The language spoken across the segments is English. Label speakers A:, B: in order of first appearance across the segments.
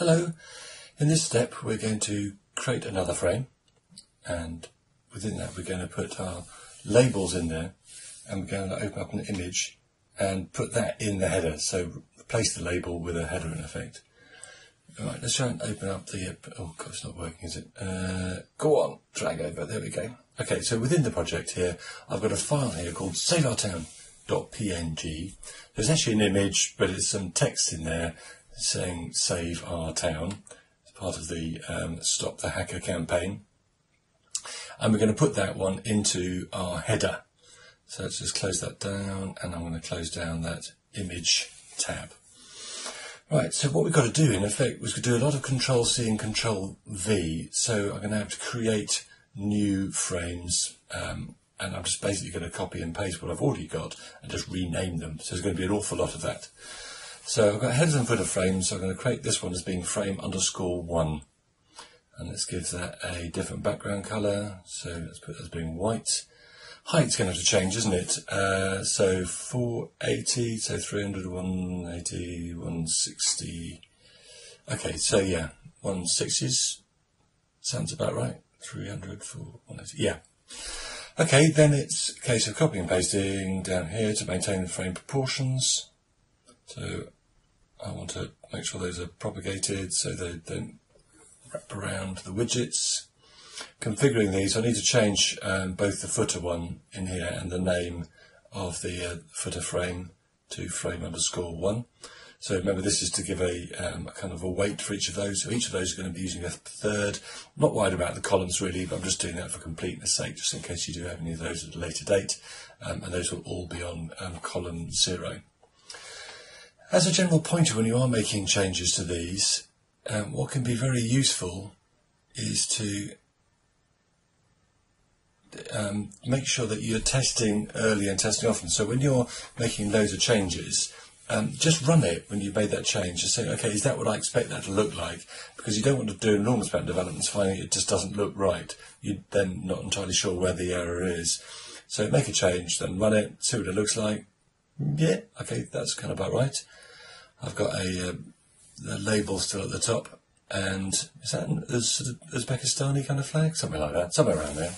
A: Hello. In this step, we're going to create another frame, and within that, we're going to put our labels in there, and we're going to open up an image and put that in the header. So replace the label with a header in effect. All right, let's try and open up the. Oh, God, it's not working, is it? Uh, go on, drag over. There we go. Okay, so within the project here, I've got a file here called saveourtown.png. There's actually an image, but there's some text in there saying "Save Our Town." It's part of the um, Stop the Hacker campaign, and we're going to put that one into our header. So let's just close that down, and I'm going to close down that image tab. Right, so what we've got to do in effect was to do a lot of Control C and Control V. So I'm going to have to create new frames, um, and I'm just basically going to copy and paste what I've already got and just rename them. So there's going to be an awful lot of that. So I've got headers and footer frames, so I'm going to create this one as being frame underscore one. And let's give that a different background colour. So let's put it as being white. Height's going to have to change, isn't it? Uh, so 480, so 300, 180, 160. Okay, so yeah, 160s sounds about right. 300 for 180. Yeah. Okay, then it's a case of copying and pasting down here to maintain the frame proportions. So I want to make sure those are propagated so they don't wrap around the widgets configuring these, I need to change um, both the footer one in here and the name of the uh, footer frame to frame underscore one. So remember, this is to give a, um, a, kind of a weight for each of those. So each of those is going to be using a third. Not worried about the columns really, but I'm just doing that for completeness sake, just in case you do have any of those at a later date. Um, and those will all be on um, column zero. As a general pointer, when you are making changes to these, um, what can be very useful is to um, make sure that you're testing early and testing often. So when you're making loads of changes, um, just run it when you've made that change. Just say, okay, is that what I expect that to look like? Because you don't want to do enormous amount of developments finding it just doesn't look right. You're then not entirely sure where the error is. So make a change, then run it, see what it looks like. Yeah, okay, that's kind of about right. I've got a, uh, label still at the top, and is that an Uzbekistani kind of flag? Something like that, somewhere around there.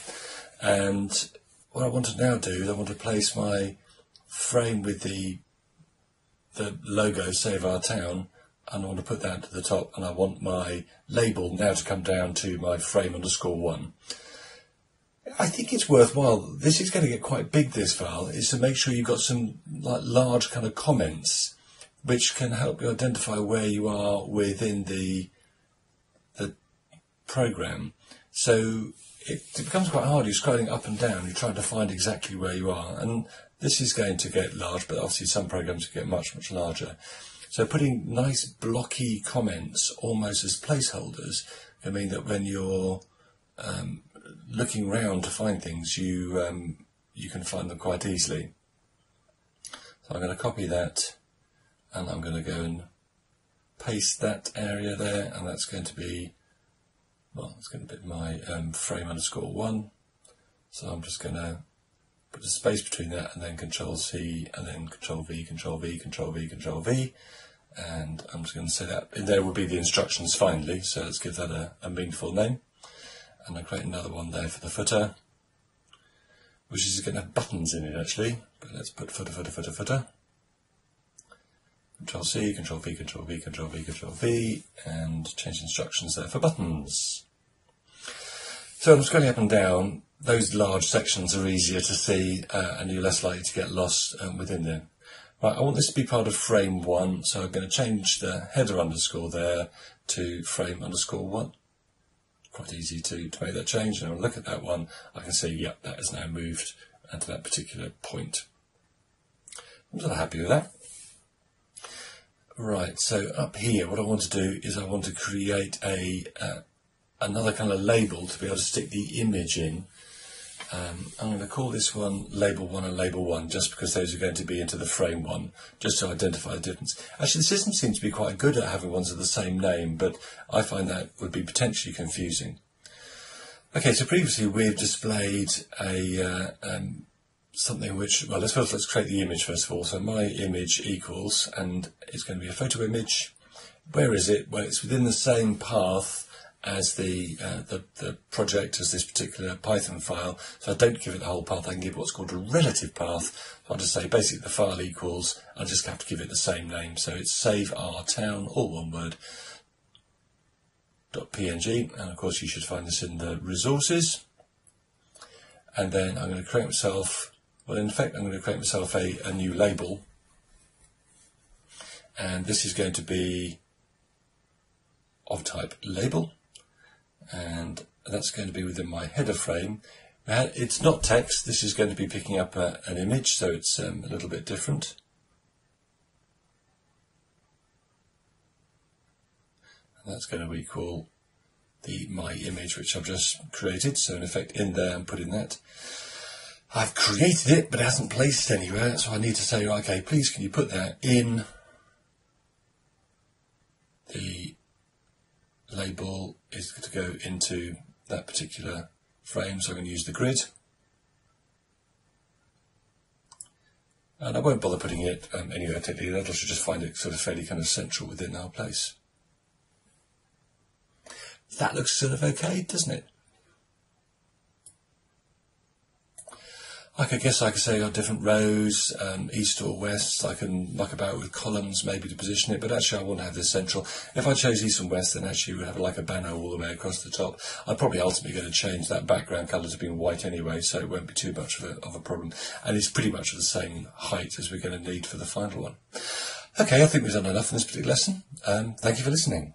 A: And what I want to now do is I want to place my frame with the the logo Save Our Town and I want to put that to the top and I want my label now to come down to my frame underscore one. I think it's worthwhile. This is going to get quite big. This file is to make sure you've got some like large kind of comments, which can help you identify where you are within the the program. So it, it becomes quite hard. You're scrolling up and down. You're trying to find exactly where you are. And this is going to get large, but obviously some programs get much, much larger. So putting nice blocky comments almost as placeholders can mean that when you're um, looking around to find things, you um, you can find them quite easily. So I'm going to copy that, and I'm going to go and paste that area there, and that's going to be well, it's going to be my um, frame underscore one. So I'm just going to put a space between that and then control C and then control V, control V, control V, control V. And I'm just going to say that there will be the instructions finally. So let's give that a, a meaningful name. And I'll create another one there for the footer, which is going to have buttons in it actually. But let's put footer, footer, footer, footer. Control C, Control V, Control V, Control V, Control V, and change instructions there for buttons. So I'm scrolling up and down. Those large sections are easier to see, uh, and you're less likely to get lost um, within them. Right, I want this to be part of frame one, so I'm going to change the header underscore there to frame underscore one. Quite easy to, to make that change, and I'll look at that one. I can see, yep, that has now moved to that particular point. I'm sort of happy with that. Right, so up here, what I want to do is I want to create a uh, another kind of label to be able to stick the image in. Um, I'm going to call this one label one and label one just because those are going to be into the frame one, just to identify the difference. Actually, the system seems to be quite good at having ones of the same name, but I find that would be potentially confusing. Okay, so previously we've displayed a uh, um, something which, well, let's first let's create the image first of all. So my image equals, and it's going to be a photo image. Where is it? Well, it's within the same path as the, uh, the, the project as this particular Python file. So I don't give it the whole path. I can give what's called a relative path. So I'll just say basically the file equals. I just have to give it the same name. So it's save our town, all one word. Dot .png, and of course you should find this in the resources. And then I'm going to create myself. Well, in fact, I'm going to create myself a, a new label. And this is going to be of type label and that's going to be within my header frame. Now, it's not text, this is going to be picking up a, an image, so it's um, a little bit different. And that's going to equal the my image which I've just created, so in effect in there I'm putting that. I've created it, but it hasn't placed it anywhere, so I need to say, okay, please can you put that in the label is to go into that particular frame, so I'm going to use the grid. And I won't bother putting it um, anywhere technically, should just find it sort of fairly kind of central within our place. That looks sort of okay, doesn't it? I could guess I could say on different rows, um, east or west. I can muck about with columns maybe to position it, but actually I want to have this central. If I chose east and west, then actually we would have like a banner all the way across the top. I'm probably ultimately going to change that background colour to being white anyway, so it won't be too much of a, of a problem. And it's pretty much the same height as we're going to need for the final one. Okay, I think we've done enough in this particular lesson. Um, thank you for listening.